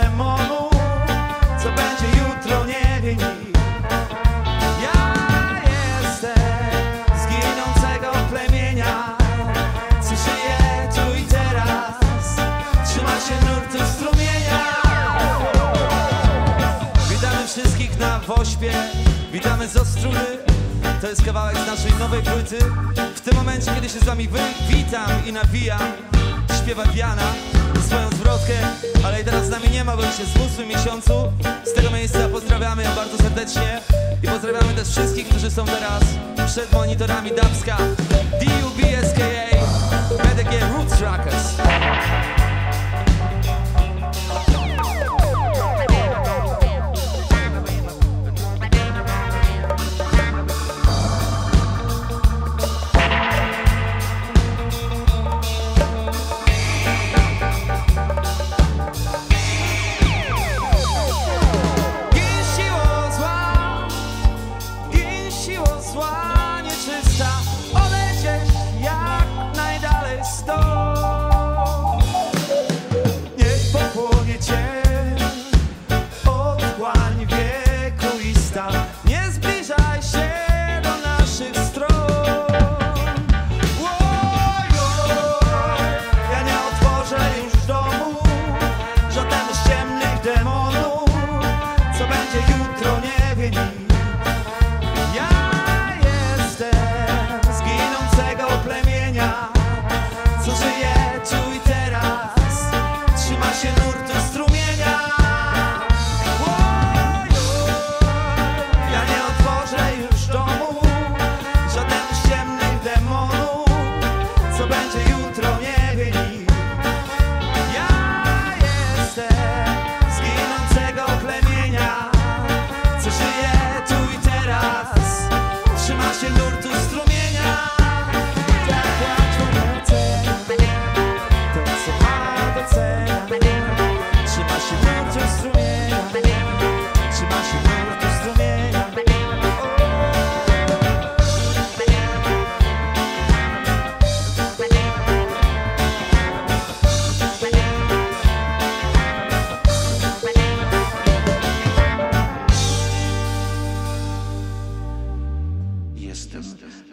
demonu Co będzie jutro nie wie nikt Ja jestem z ginącego plemienia Co żyje tu i teraz Trzyma się nurtu strumienia Witamy wszystkich na Wośpie Witamy z Ostrudy to jest kawałek z naszej nowej płyty. W tym momencie, kiedy się z wami wy witam i nawijam, śpiewa Diana swoją zwrotkę, ale i teraz z nami nie ma, bo już jest w ósmym miesiącu. Z tego miejsca pozdrawiamy ją bardzo serdecznie i pozdrawiamy też wszystkich, którzy są teraz przed monitorami Dabska, DUBSKA, BDG Roots Rockers.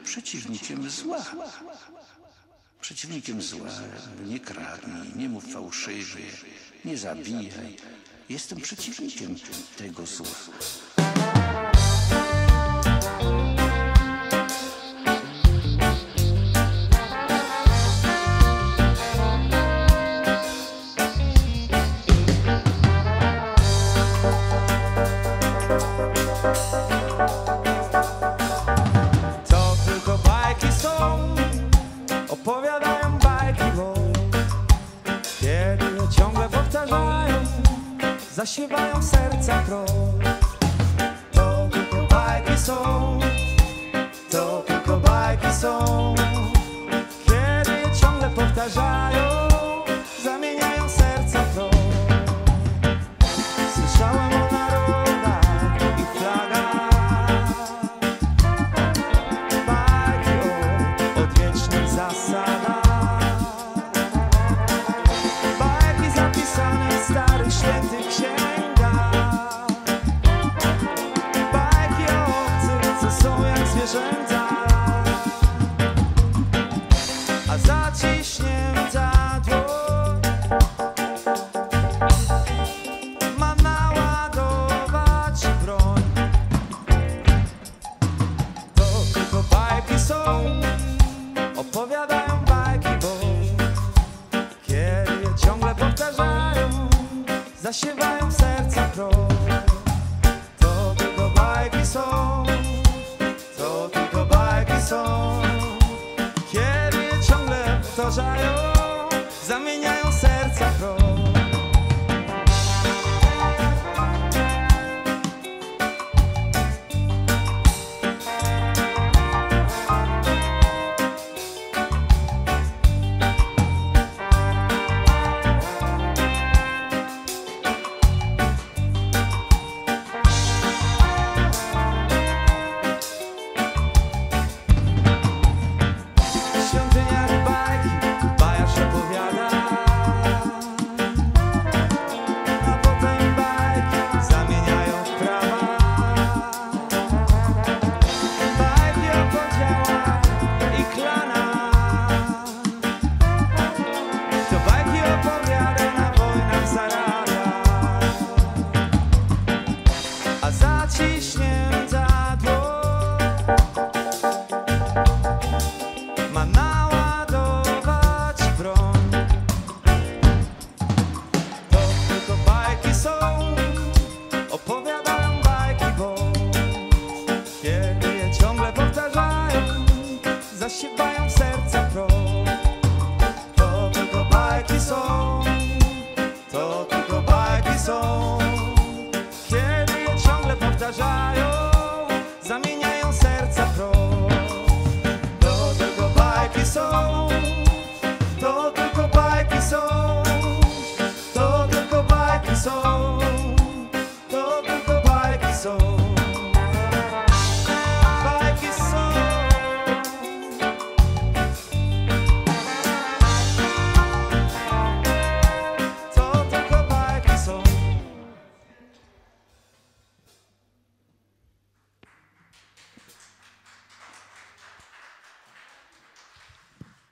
przeciwnikiem zła. Przeciwnikiem zła nie kradnij, nie mów fałszywie, nie zabijaj. Jestem przeciwnikiem tego zła. śpiewają serca krok.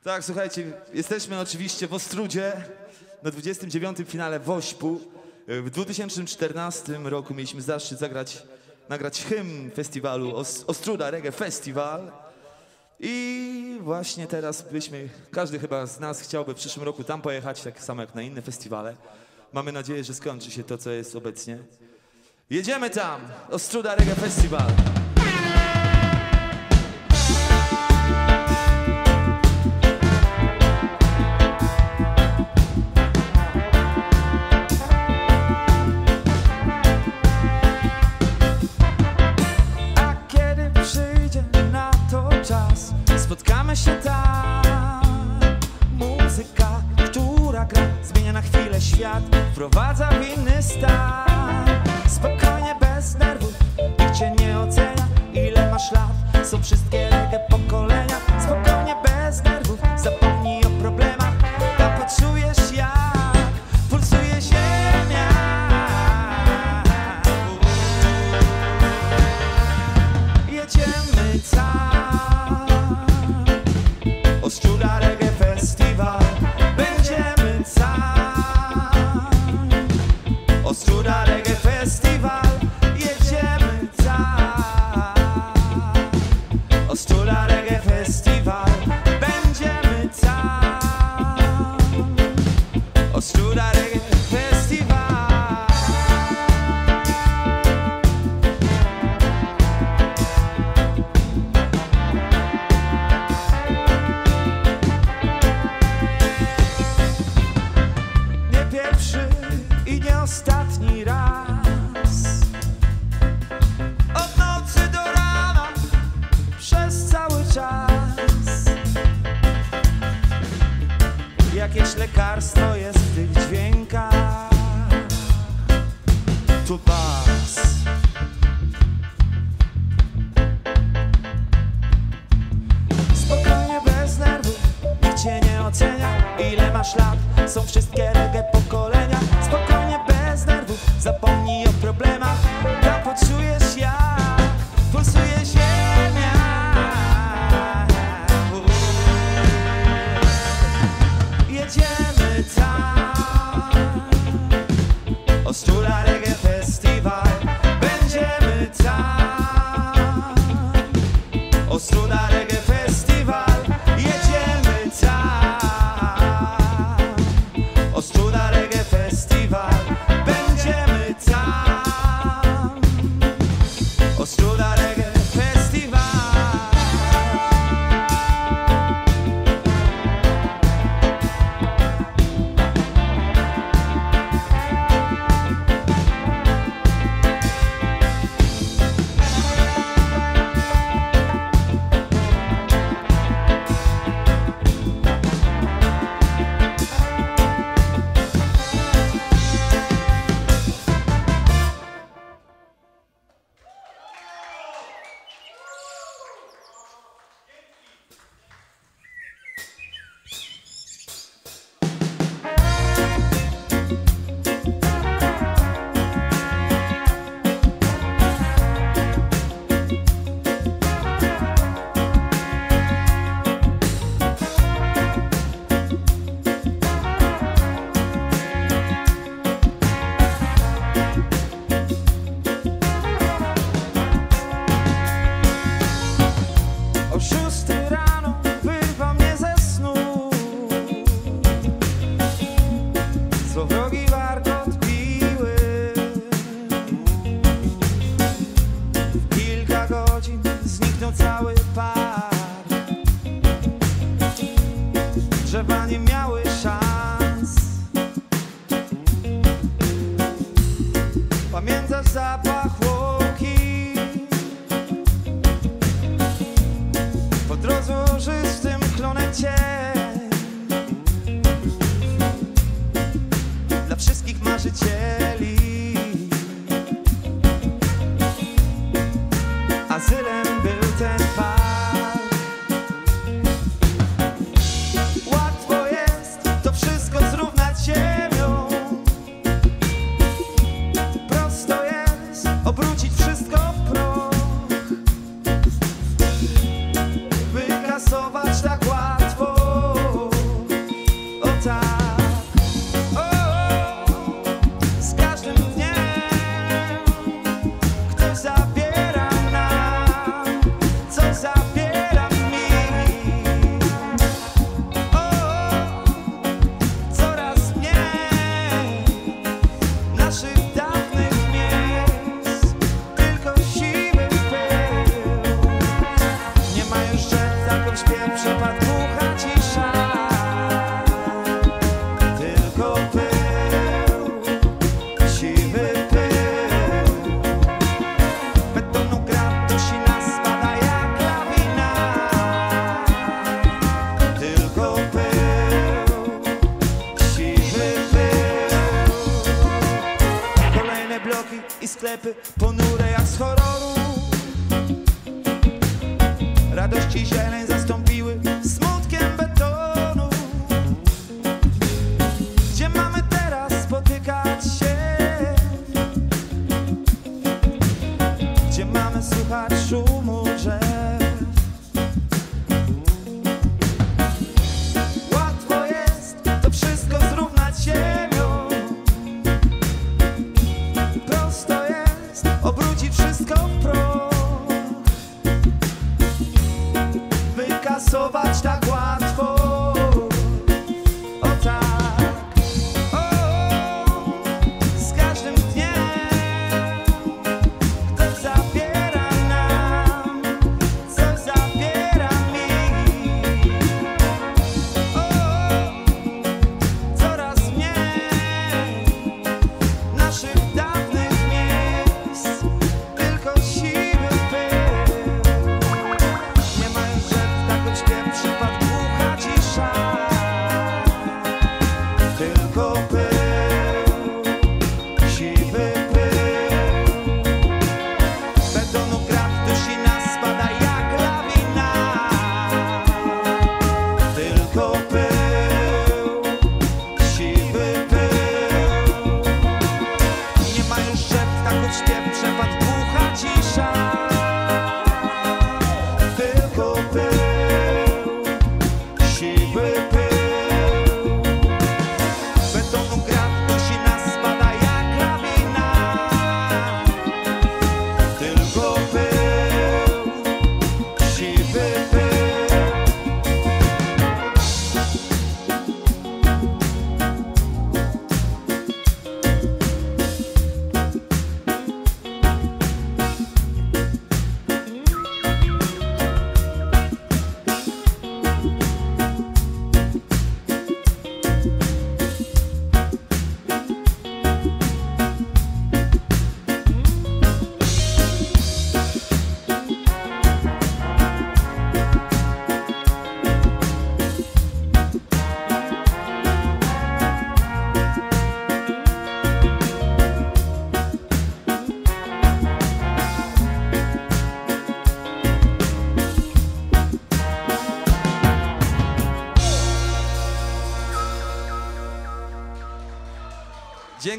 Tak, słuchajcie, jesteśmy oczywiście w Ostrudzie na 29. finale Wośpu. W 2014 roku mieliśmy zaszczyt zagrać, nagrać hymn festiwalu Ostruda Reggae Festival. I właśnie teraz byśmy, każdy chyba z nas chciałby w przyszłym roku tam pojechać, tak samo jak na inne festiwale. Mamy nadzieję, że skończy się to, co jest obecnie. Jedziemy tam! Ostruda Reggae Festival!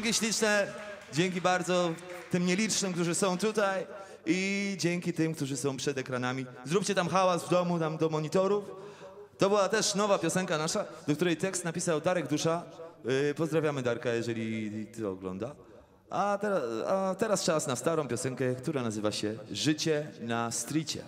Dzięki śliczne, dzięki bardzo tym nielicznym, którzy są tutaj i dzięki tym, którzy są przed ekranami. Zróbcie tam hałas w domu, tam do monitorów. To była też nowa piosenka nasza, do której tekst napisał Darek Dusza. Yy, pozdrawiamy Darka, jeżeli ty ogląda. A teraz, a teraz czas na starą piosenkę, która nazywa się Życie na stricie.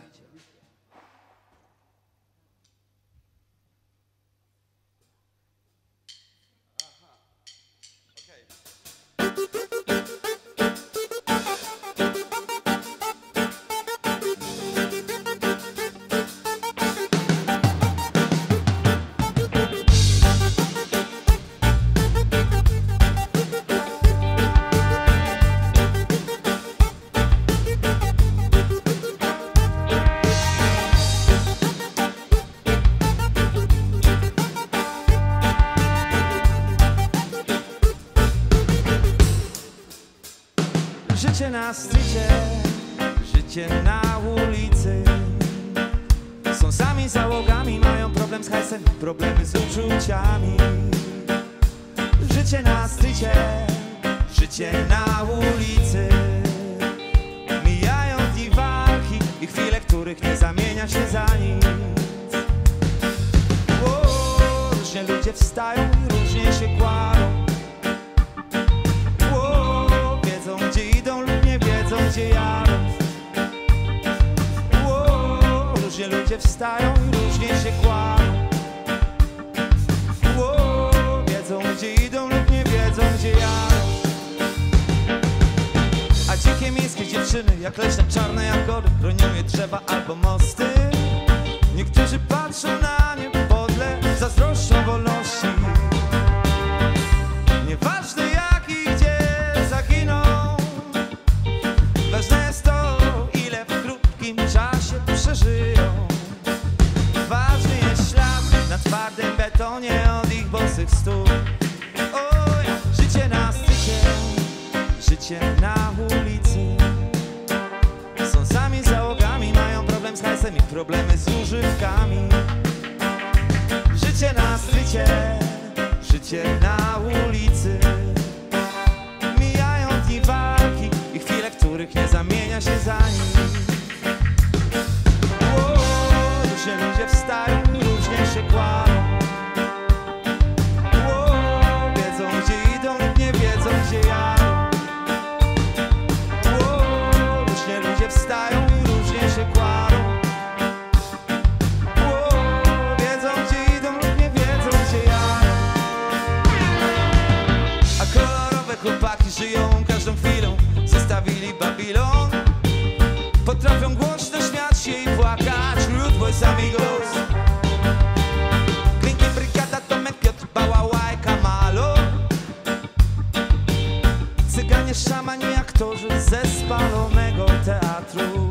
spalonego teatru.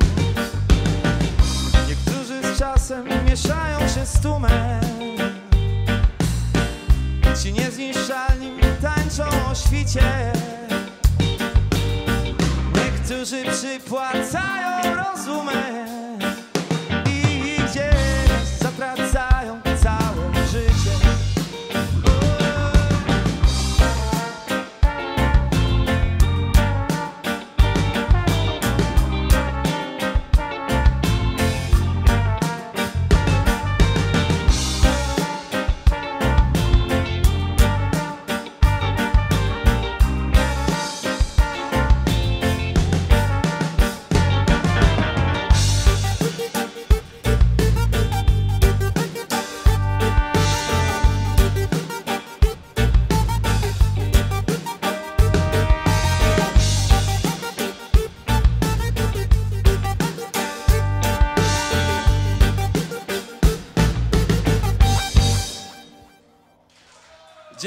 Niektórzy z czasem mieszają się z tłumem. Ci niezniszczalni tańczą o świcie. Niektórzy przypłacają rozumem.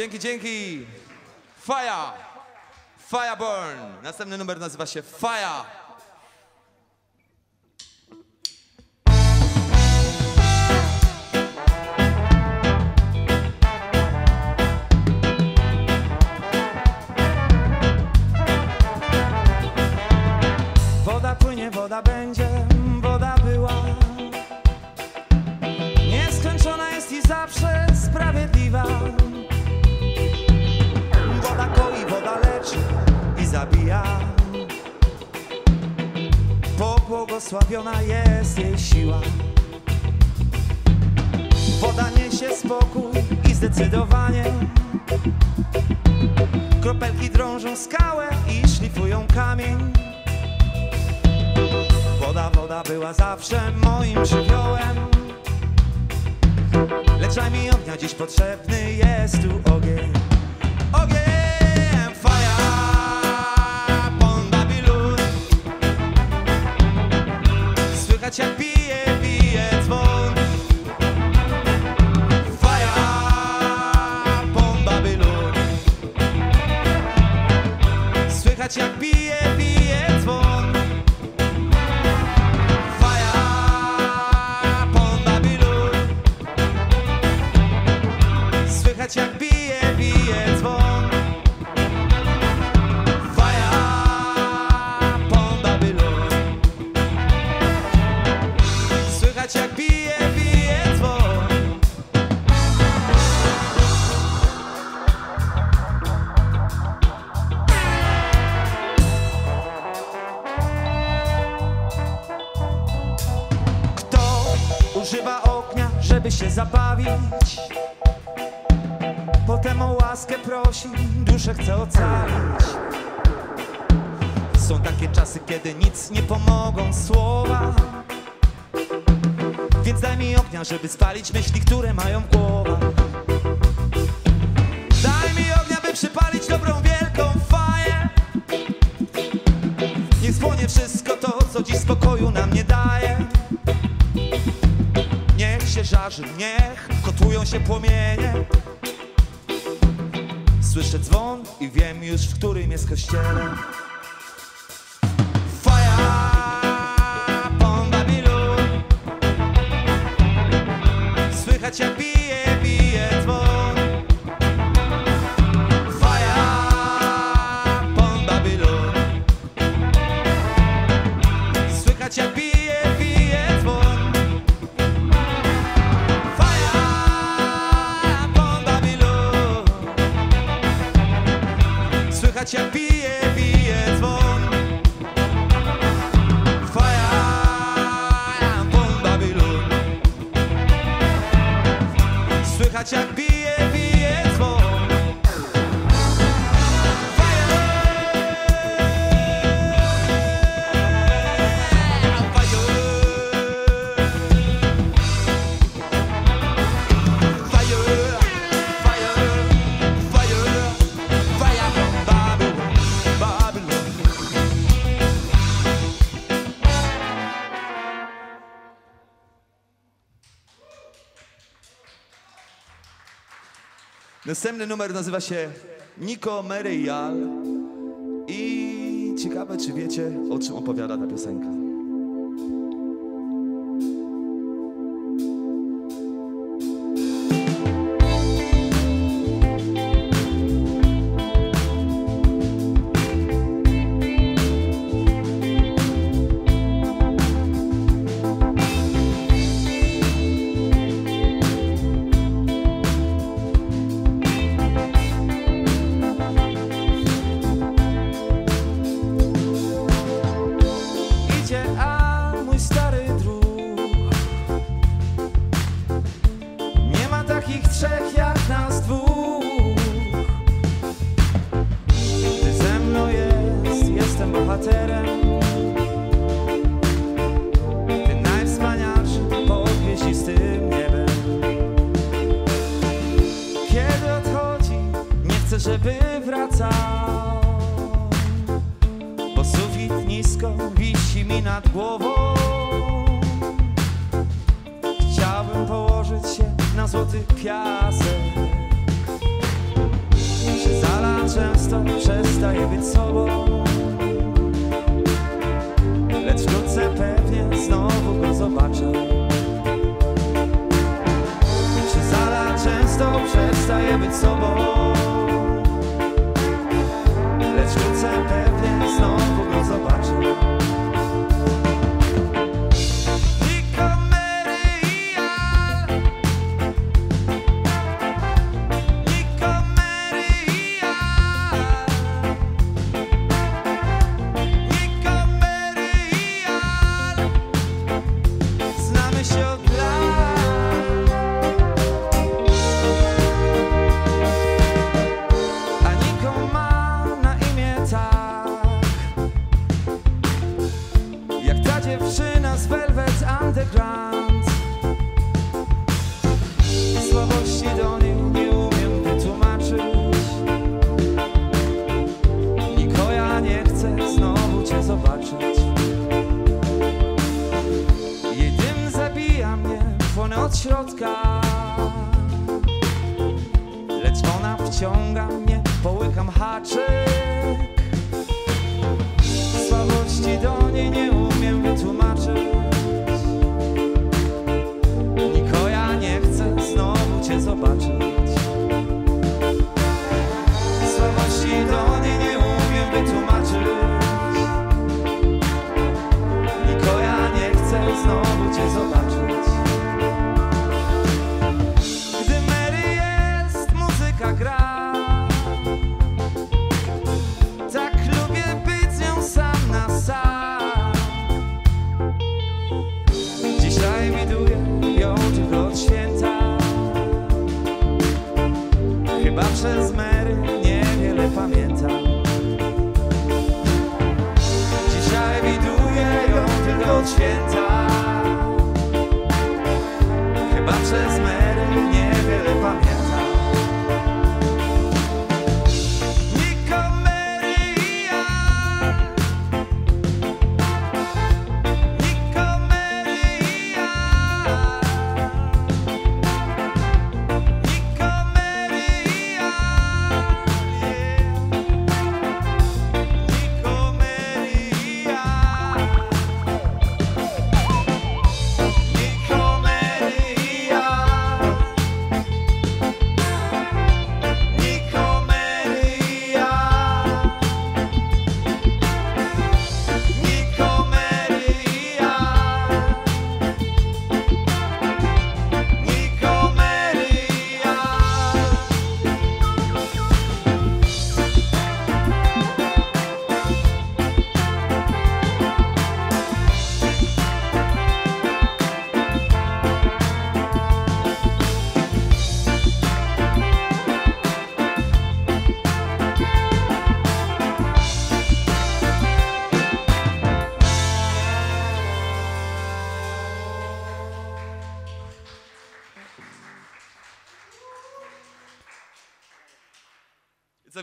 Dzięki, dzięki. Fire. Fireburn. Następny numer nazywa się Fire. Catch a beat. żeby spalić myśli, które mają w głowach. Daj mi ognia, by przypalić dobrą wielką faję. Niech spłonie wszystko to, co dziś spokoju nam nie daje. Niech się żarzy, niech kotują się płomienie. Słyszę dzwon i wiem już, w którym jest kościele. Następny numer nazywa się Nico Mereyal i ciekawe, czy wiecie, o czym opowiada ta piosenka.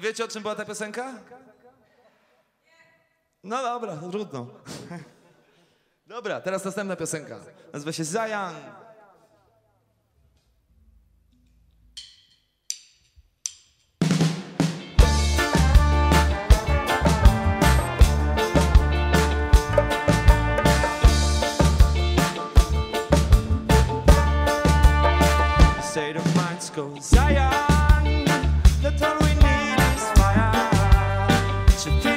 wiecie, o czym była ta piosenka? No dobra, trudno. Dobra, teraz następna piosenka. Nazywa się Zajan. State of mind's Zion. The should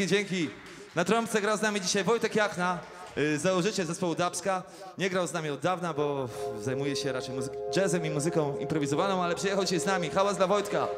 Dzięki, dzięki. Na trąbce grał z nami dzisiaj Wojtek Jachna, y, założyciel zespołu Dabska. Nie grał z nami od dawna, bo zajmuje się raczej jazzem i muzyką improwizowaną, ale przyjechał dzisiaj z nami. Hałas dla Wojtka.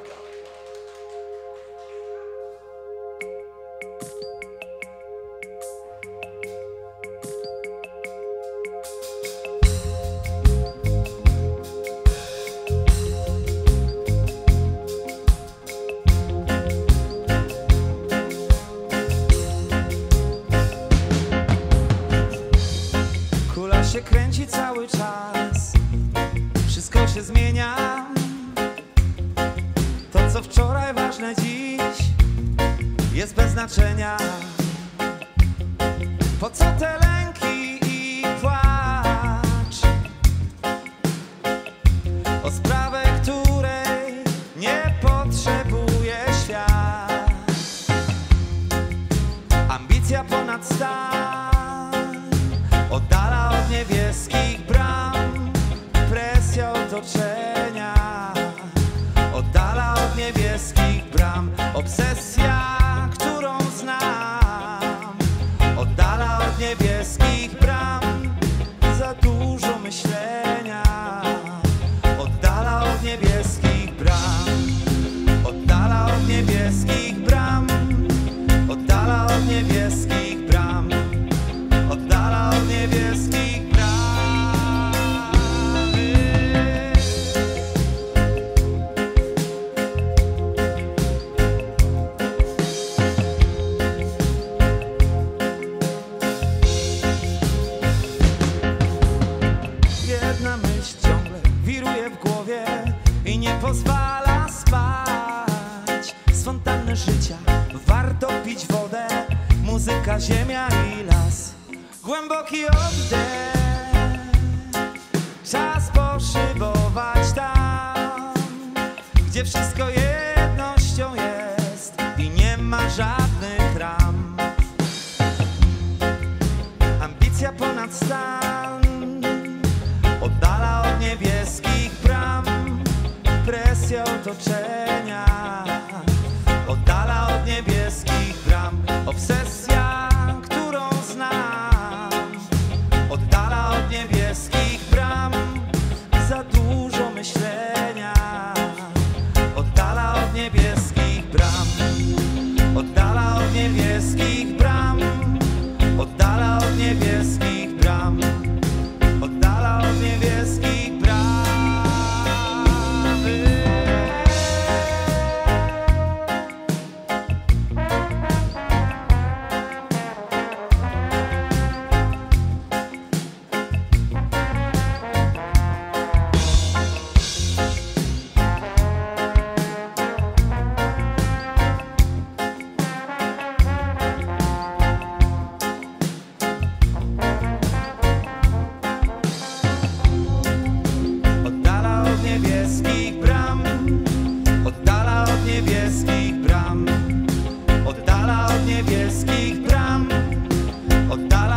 potrzebuje świat. Ambicja ponad stan.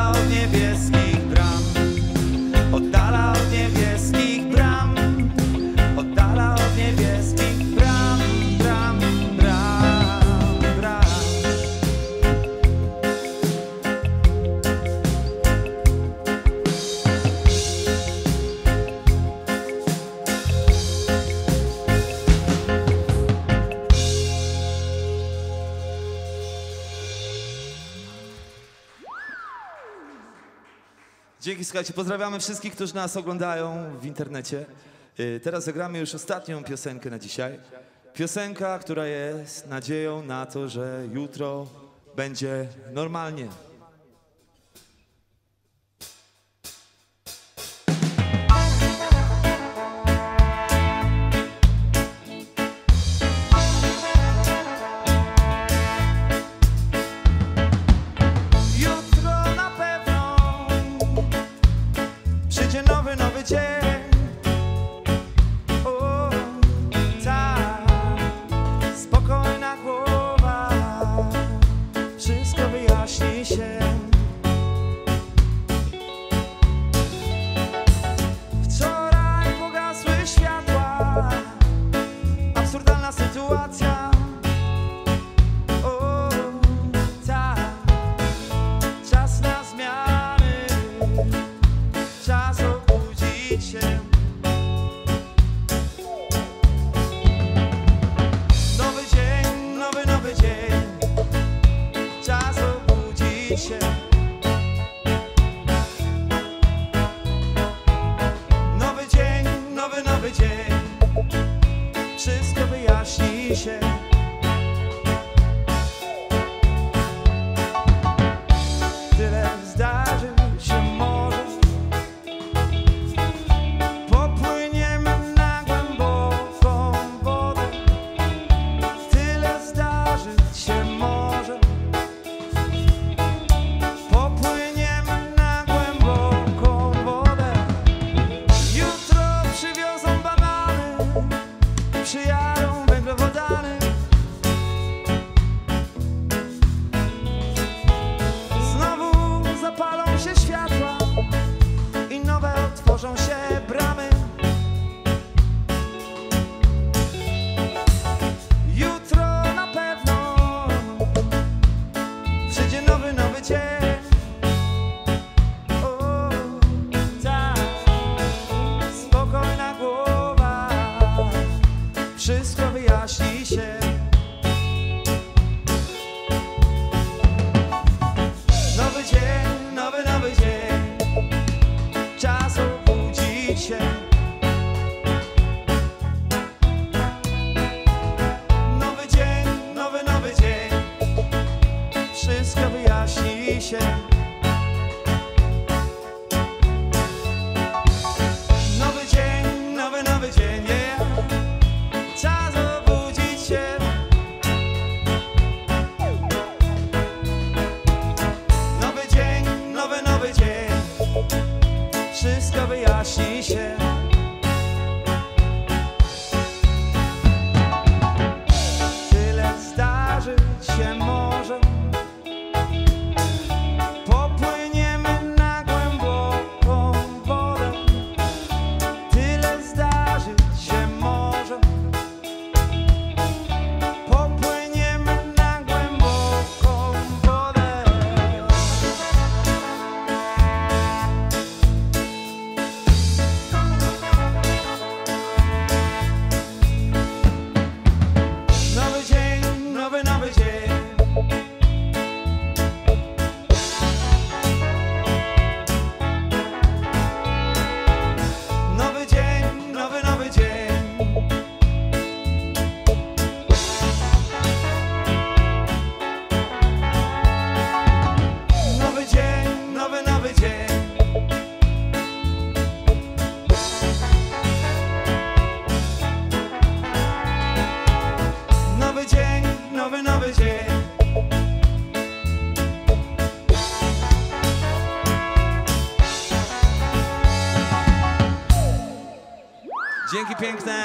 od něbeských bram, od Dzięki, słuchajcie, pozdrawiamy wszystkich, którzy nas oglądają w internecie. Y, teraz zagramy już ostatnią piosenkę na dzisiaj. Piosenka, która jest nadzieją na to, że jutro będzie normalnie.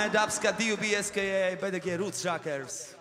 Dzięki piękne, Dubska, DUB, SKA, BDG, Roots Rockers.